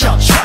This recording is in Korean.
샷샷